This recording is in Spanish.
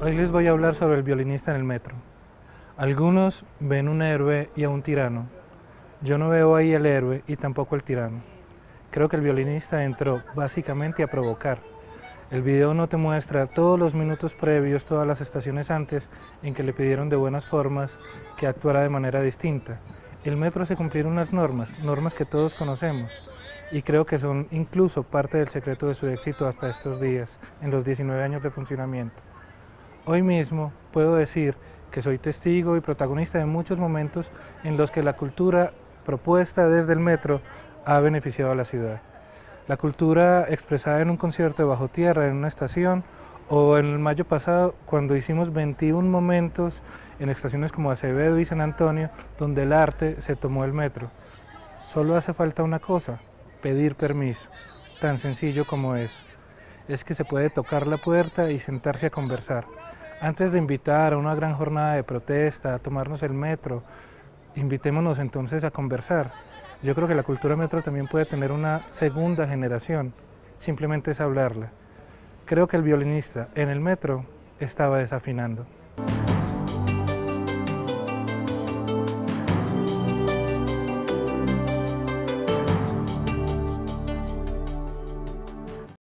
Hoy les voy a hablar sobre el violinista en el metro. Algunos ven un héroe y a un tirano. Yo no veo ahí el héroe y tampoco el tirano. Creo que el violinista entró básicamente a provocar. El video no te muestra todos los minutos previos, todas las estaciones antes en que le pidieron de buenas formas que actuara de manera distinta. El metro hace cumplir unas normas, normas que todos conocemos y creo que son incluso parte del secreto de su éxito hasta estos días, en los 19 años de funcionamiento. Hoy mismo puedo decir que soy testigo y protagonista de muchos momentos en los que la cultura propuesta desde el metro ha beneficiado a la ciudad. La cultura expresada en un concierto de bajo tierra en una estación o en el mayo pasado cuando hicimos 21 momentos en estaciones como Acevedo y San Antonio donde el arte se tomó el metro. Solo hace falta una cosa, pedir permiso, tan sencillo como eso es que se puede tocar la puerta y sentarse a conversar. Antes de invitar a una gran jornada de protesta, a tomarnos el metro, invitémonos entonces a conversar. Yo creo que la cultura metro también puede tener una segunda generación, simplemente es hablarla. Creo que el violinista en el metro estaba desafinando.